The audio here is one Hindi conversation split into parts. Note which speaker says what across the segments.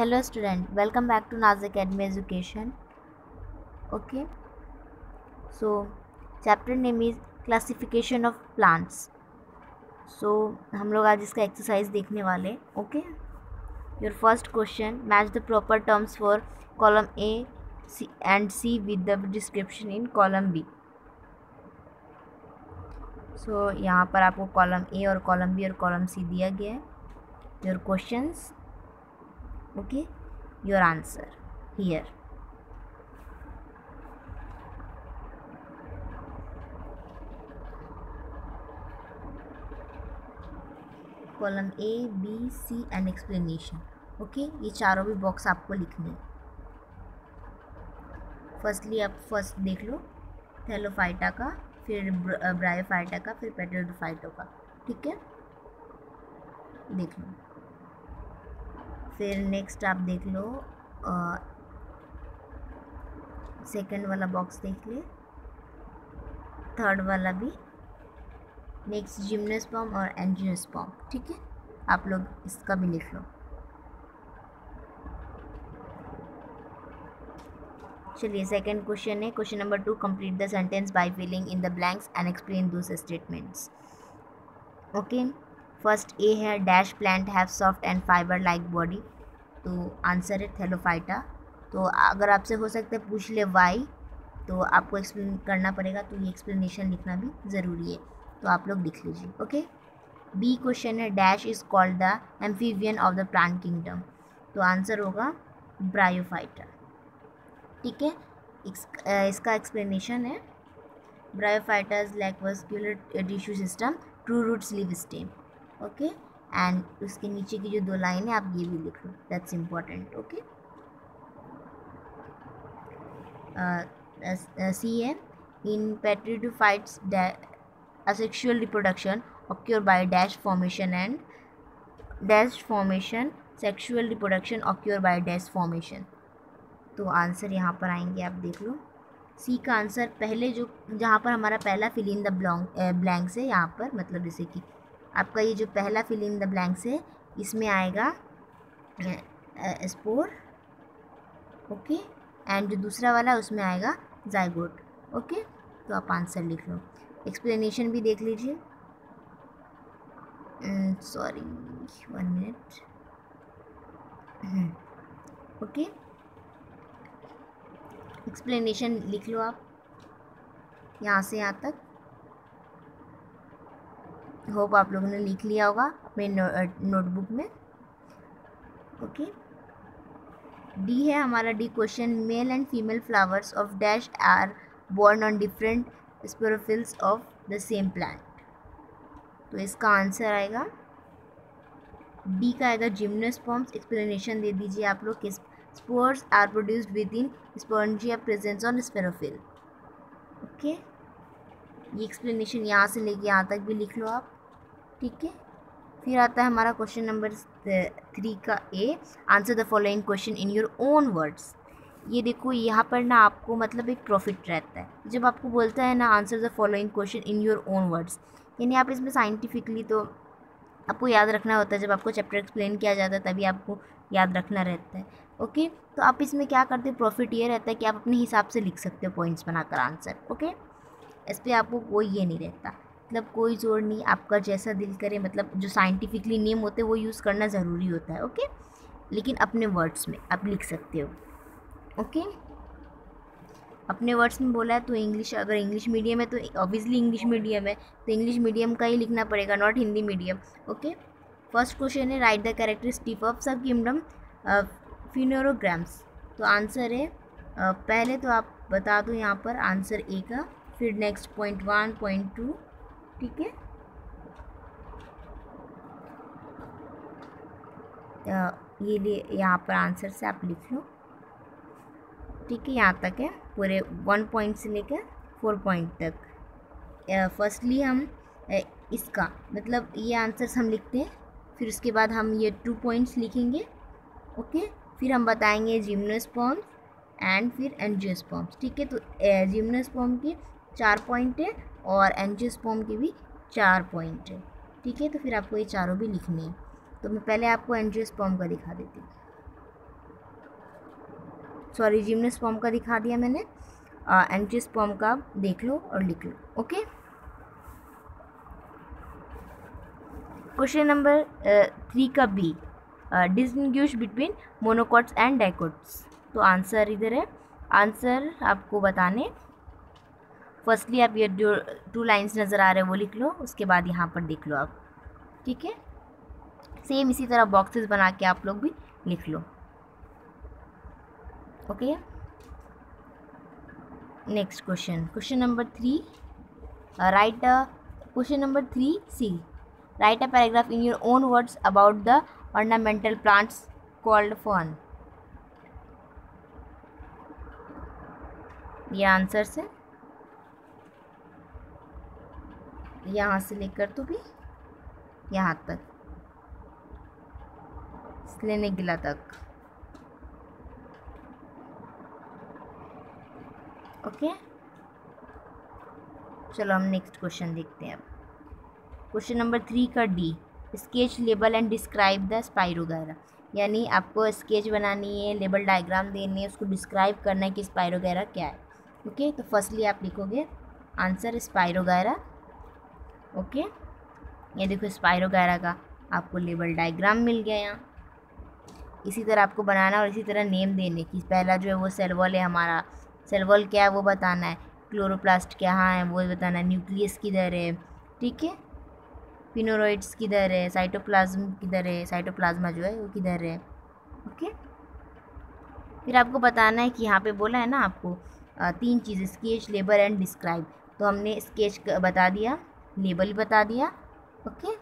Speaker 1: Hello student, welcome back to Naz Academy Education. Okay, so chapter name is classification of plants. So हम लोग आज इसका एक्सरसाइज देखने वाले okay your first question match the proper terms for column A C and C with the description in column B so यहाँ पर आपको कॉलम ए और कॉलम बी और कॉलम सी दिया गया है. Your questions okay? Your answer. Here. Column A B C and explanation okay ये चारों भी बॉक्स आपको लिखने फर्स्टली आप फ़र्स्ट देख लो। थेलोफाइटा का, फिर ब्रायोफाइटा का, फिर पेट्रोडोफाइटो का। ठीक है? देख लो। फिर नेक्स्ट आप देख लो सेकंड वाला बॉक्स देख ले। थर्ड वाला भी। नेक्स्ट जिम्नोस्पॉम और एंजियोस्पॉम ठीक है? आप लोग इसका भी लिख लो। चलिए सेकंड क्वेश्चन है। Question number two complete the sentence by filling in the blanks and explain those statements okay first A है dash plant have soft and fibre like body तो आंसर है थेलोफाइटा तो अगर आपसे हो सकता है पूछ ले वाई तो आपको एक्सप्लेन करना पड़ेगा तो ये एक्सप्लेनेशन लिखना भी ज़रूरी है। तो आप लोग लिख लीजिए ओके बी क्वेश्चन है dash is called the amphibian of the plant kingdom तो आंसर होगा ब्रायोफाइटा ठीक है? इसका एक्सप्लेनेशन है। Bryophytas like vascular tissue system true root sleeve stem okay? And उसके नीचे की जो दो लाइन है, आप ये भी लिख लो। That's important okay? सी है in pteridophytes asexual reproduction occur by dash formation and dash formation, sexual reproduction occur by dash formation. तो आंसर यहाँ पर आएँगे, आप देख लो। सी का आंसर पहले जो, जहाँ पर हमारा पहला फिल इन द ब्लैंक्स है, यहाँ पर मतलब जैसे कि आपका ये जो पहला फिल इन द ब्लैंक्स है, इसमें आएगा स्पोर ओके एंड जो दूसरा वाला उसमें आएगा जाइगोट ओके तो आप आंसर लिख लो। एक्सप्लेनेशन भी देख लीजिए। Sorry one minute okay explanation लिख लो आप, यहाँ से यहाँ तक। होप आप लोगों ने लिख लिया होगा अपने नोटबुक में। ओके। डी है हमारा D question, male and female flowers of dash are borne on different sporophylls of the same plant तो इसका आंसर आएगा। डी का आएगा जिम्नोस्पॉम्स एक्सप्लेनेशन दे दीजिए आप लोग किस spores are produced within sporangia presence on sporophyll okay. ये एक्सप्लेनेशन यहाँ से लेके यहाँ तक भी लिख लो आप। ठीक है। फिर आता है हमारा क्वेश्चन नंबर थ्री का A answer the following question in your own words ये देखो, यहाँ पर ना आपको मतलब एक प्रॉफिट रहता है। जब आपको बोलता है ना answer the following question in your own words यानी आप इसमें साइंटिफिकली तो आपको याद रखना होता है। जब आपको चैप्टर एक्सप्लेन किया जाता है, तभी आपको याद रखना रहता है। ओके तो आप इसमें क्या करते हो? प्रॉफिट ये रहता है कि आप अपने हिसाब से लिख सकते हो पॉइंट्स बनाकर आंसर ओके इस पर आपको कोई ये नहीं रहता। मतलब कोई ज़ोर नहीं आपका जैसा दिल करे मतलब जो साइंटिफिकली नेम होते हैं वो यूज़ करना ज़रूरी होता है ओके लेकिन अपने वर्ड्स में आप लिख सकते हो ओके अपने वर्ड्स में बोला है तो इंग्लिश अगर इंग्लिश मीडियम है तो ऑब्वियसली इंग्लिश मीडियम है तो इंग्लिश मीडियम का ही लिखना पड़ेगा not Hindi medium okay first question है write the characteristic of sub kingdom phanerogams तो आंसर है uh, पहले तो आप बता दो यहाँ पर आंसर ए का फिर next point one point two ठीक है? ये लिए यहाँ पर आंसर से आप लिख लो। ठीक है, यहाँ तक है। पूरे वन पॉइंट से लेकर फोर पॉइंट तक। फर्स्टली हम इसका मतलब ये आंसर्स हम लिखते हैं। फिर उसके बाद हम ये टू पॉइंट्स लिखेंगे। ओके? फिर हम बताएँगे जिम्नोस्पॉम्स एंड फिर एनजियोस्पॉम्स ठीक है? तो जिम्नोस्पॉम के चार पॉइंट है और एनजियोस्पॉम के भी चार पॉइंट है। ठीक है तो फिर आपको ये चारों भी लिखनी है। तो मैं पहले आपको एनजियोस्पॉम का दिखा देती हूँ। सॉरी जिम्नोस्पर्म का दिखा दिया मैंने। एंजियोस्पर्म का देख लो और लिख लो, ओके? क्वेश्चन नंबर थ्री का B distinguish between monocots and dicots तो आंसर इधर है। आंसर आपको बताने फर्स्टली आप ये जो टू लाइंस नज़र आ रहे हैं, वो लिख लो, उसके बाद यहाँ पर देख लो आप। ठीक है? सेम इसी तरह बॉक्सेस बना के आप लोग भी लिख लो। Okay next question question number three write question number three C write a paragraph in your own words about the ornamental plants called fern. ये आंसर्स से यहाँ से लेकर तो भी यहाँ तक। लेने गिला तक। ओके? चलो हम नेक्स्ट क्वेश्चन देखते हैं अब। क्वेश्चन नंबर थ्री का D. Sketch, label and describe the spirogyra यानी आपको स्केच बनानी है, लेबल डायग्राम देनी है, उसको डिस्क्राइब करना है कि स्पायरोगैरा क्या है। ओके? okay? तो फर्स्टली आप लिखोगे आंसर स्पायरोगैरा ओके? ये देखो स्पायरोगैरा का आपको लेबल डायग्राम मिल गया यहाँ। इसी तरह आपको बनाना और इसी तरह नेम देने की। पहला जो है वो सेलवॉल है हमारा। सेलवॉल क्या है वो बताना है। क्लोरोप्लास्ट क्या है वो बताना है। न्यूक्लियस किधर है? ठीक है? पिनोरॉइड्स किधर है? साइटोप्लाज्म किधर है? साइटोप्लाज्मा जो है वो किधर है? ओके? फिर आपको बताना है कि यहाँ पे बोला है ना आपको तीन चीज़ें स्केच लेबर एंड डिस्क्राइब तो हमने स्केच बता दिया। लेबल बता दिया, ओके?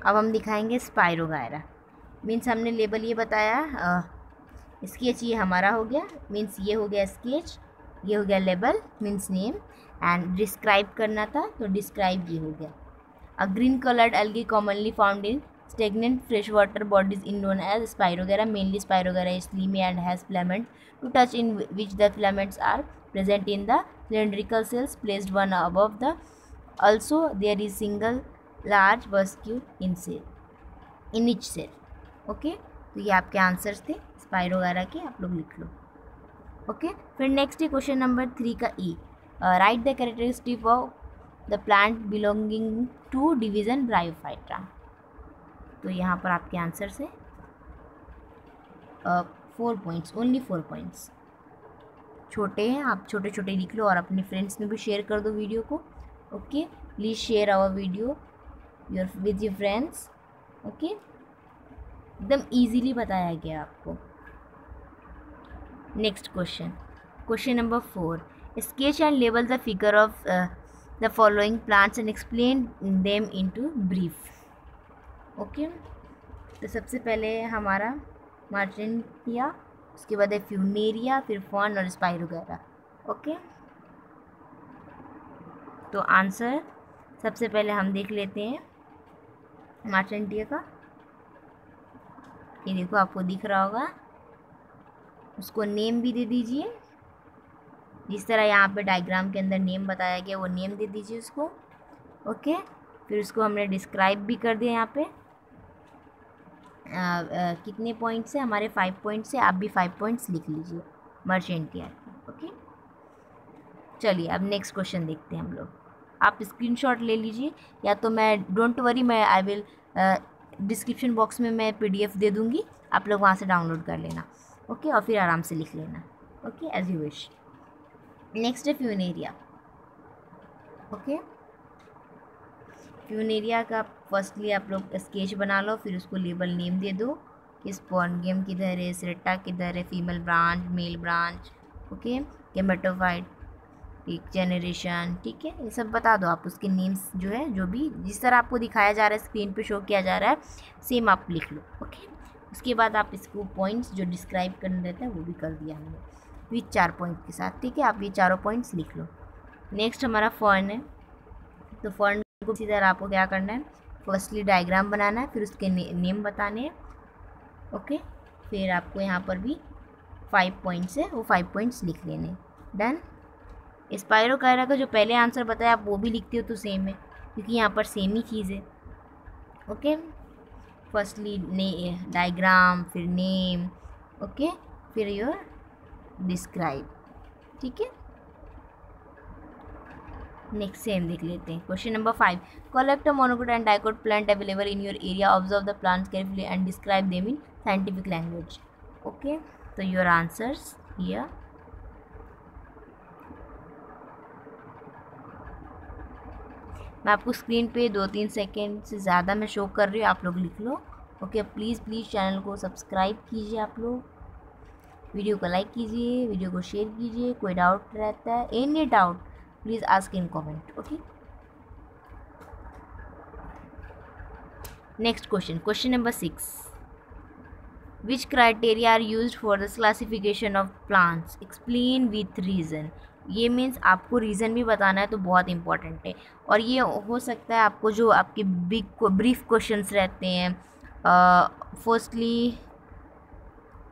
Speaker 1: अब हम दिखाएँगे स्पायरोगायरा मीन्स हमने लेबल ये बताया स्केच ये हमारा हो गया मीन्स ये हो गया स्केच ये हो गया label means name and describe करना था तो डिस्क्राइब ये हो गया। A green coloured algae commonly found in stagnant fresh water bodies in don as spirogyra mainly spirogyra is slimy and has filament to touch in which the filaments are present in the cylindrical cells placed one above the Also, there is single large vascule in cell, in each cell. Okay okay? तो ये आपके आंसर्स थे स्पायरोगैरा के, आप लोग लिख लो ओके okay? फिर नेक्स्ट है क्वेश्चन नंबर थ्री का E write the characteristic of the plant belonging to division bryophyta तो यहाँ पर आपके आंसर से four points only four points छोटे हैं, आप छोटे छोटे लिख लो और अपने फ्रेंड्स में भी शेयर कर दो वीडियो को okay please share our video your with your friends okay एकदम इजीली बताया गया आपको। Next question question number four sketch and label the figure of the following plants and explain them into brief. Okay तो सबसे पहले हमारा मार्टिनिया उसके बाद है फ्यूनेरिया फिर फॉन और स्पाइरोगैरा ओके तो आंसर सबसे पहले हम देख लेते हैं मार्टेंटिया का। ये देखो आपको दिख रहा होगा। उसको नेम भी दे दीजिए। जिस तरह यहाँ पे डायग्राम के अंदर नेम बताया गया वो नेम दे दीजिए उसको। ओके फिर उसको हमने डिस्क्राइब भी कर दिया यहाँ पे। आ, आ, कितने पॉइंट्स है? हमारे फाइव पॉइंट्स है। आप भी फाइव पॉइंट्स लिख लीजिए। मर्चेंटियर ओके चलिए अब नेक्स्ट क्वेश्चन देखते हैं हम लोग। आप स्क्रीनशॉट ले लीजिए, या तो मैं डोंट वरी मैं आई विल डिस्क्रिप्शन बॉक्स में मैं पीडीएफ दे दूँगी। आप लोग वहाँ से डाउनलोड कर लेना ओके और फिर आराम से लिख लेना okay as you wish next है फ्यूनेरिया ओके फ्यूनेरिया का फर्स्टली आप लोग स्केच बना लो, फिर उसको लेबल नेम दे दो, कि स्पॉन्गियम किधर है सरेटा किधर है female branch male branch okay gametophyte एक जेनरेशन ठीक है? ये सब बता दो आप उसके नेम्स जो है जो भी जिस तरह आपको दिखाया जा रहा है स्क्रीन पे शो किया जा रहा है सेम आप लिख लो ओके उसके बाद आप इसको पॉइंट्स जो डिस्क्राइब करने रहता है वो भी कर दिया हमने। विथ चार पॉइंट के साथ ठीक है? आप ये चारों पॉइंट्स लिख लो। नेक्स्ट हमारा फर्न है। तो फर्न को इसी तरह आपको क्या करना है? फर्स्टली डायग्राम बनाना है फिर उसके ने, नेम बताने हैं ओके फिर आपको यहाँ पर भी फाइव पॉइंट्स है वो फाइव पॉइंट्स लिख लेने डन स्पायरो कायरा का जो पहले आंसर बताया, आप वो भी लिखते हो तो सेम है, क्योंकि यहाँ पर सेम ही चीज़ है। ओके फर्स्टली ने डायग्राम फिर नेम ओके फिर योर डिस्क्राइब ठीक है? नेक्स्ट सेम देख लेते हैं। Question number five collect a monocot and dicot plant available in your area observe the plants carefully and describe them in scientific language okay तो योर आंसर्स हियर मैं आपको स्क्रीन पे दो तीन सेकेंड से ज़्यादा मैं शो कर रही हूँ, आप लोग लिख लो। ओके, प्लीज़ प्लीज़ चैनल को सब्सक्राइब कीजिए आप लोग। वीडियो को लाइक कीजिए, वीडियो को शेयर कीजिए, कोई डाउट रहता है, any doubt, please ask in comment, okay? Next question question number six. Which criteria are use for this classification of plants explain with reason ये मीन्स आपको रीज़न भी बताना है तो बहुत इंपॉर्टेंट है। और ये हो सकता है आपको जो आपके बिग ब्रीफ क्वेश्चन रहते हैं फर्स्टली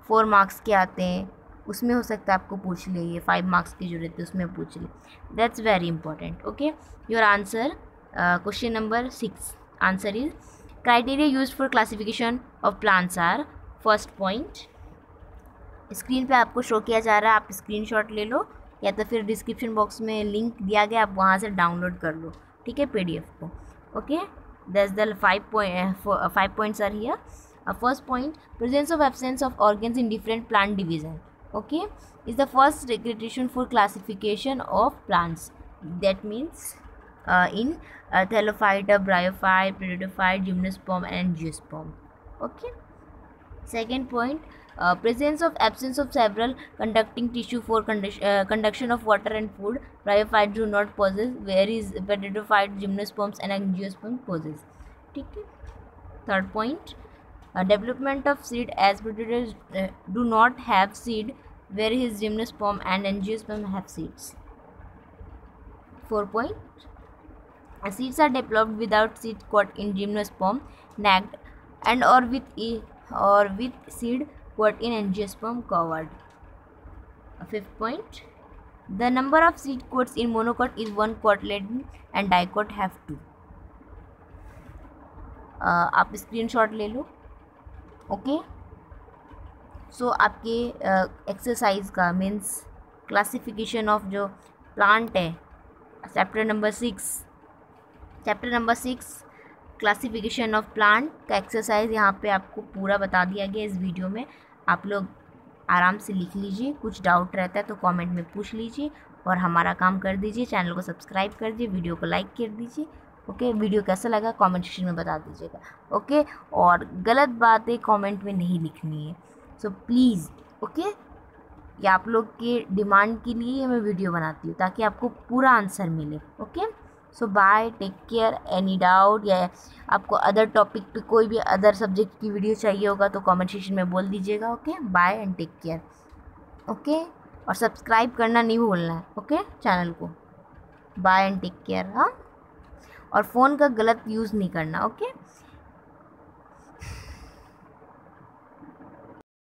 Speaker 1: फोर मार्क्स के आते हैं, उसमें हो सकता है आपको पूछ ले, ये फाइव मार्क्स की ज़रूरत है, उसमें पूछ ले। That's very important okay your answer question number six answer is criteria use for classification of plants are first point screen पे आपको शो किया जा रहा है, आप स्क्रीनशॉट ले लो या तो फिर डिस्क्रिप्शन बॉक्स में लिंक दिया गया, आप वहाँ से डाउनलोड कर लो, ठीक है पीडीएफ को ओके दस दल five point five points are here first point presence of absence of organs in different plant division okay is the first criterion for classification of plants that means in thallophyte bryophyte pteridophyte gymnosperm and angiosperm okay second point Uh, presence of absence of several conducting tissue for uh, conduction of water and food. Bryophyte do not possess whereas petrified gymnosperms and angiosperms possess. Third point uh, development of seed as predators do not have seed whereas gymnosperm and angiosperm have seeds. Fourth point seeds are developed without seed caught in gymnosperm nagged and or with e or with seed what in angiosperm covered. A fifth point the number of seed coats in monocot is one cotyledon and dicot have two. Uh, आप स्क्रीनशॉट ले लो ओके सो आपके एक्सरसाइज uh, का मीन्स क्लासिफिकेशन ऑफ़ जो प्लांट है chapter number six chapter number six classification of plant का एक्सरसाइज यहाँ पे आपको पूरा बता दिया गया इस वीडियो में। आप लोग आराम से लिख लीजिए, कुछ डाउट रहता है तो कमेंट में पूछ लीजिए और हमारा काम कर दीजिए चैनल को सब्सक्राइब कर दीजिए वीडियो को लाइक कर दीजिए ओके वीडियो कैसा लगा कमेंट सेक्शन में बता दीजिएगा ओके और गलत बातें कमेंट में नहीं लिखनी है सो प्लीज़ ओके ये आप लोग के डिमांड के लिए मैं वीडियो बनाती हूँ, ताकि आपको पूरा आंसर मिले okay so bye, take care, any doubt, या आपको अदर टॉपिक पे कोई भी अदर सब्जेक्ट की वीडियो चाहिए होगा तो कमेंट सेशन में बोल दीजिएगा, okay? Bye and take care, okay? और सब्सक्राइब करना नहीं भूलना है ओके? चैनल को, बाय एंड टेक केयर हाँ? और फ़ोन का गलत यूज़ नहीं करना, ओके?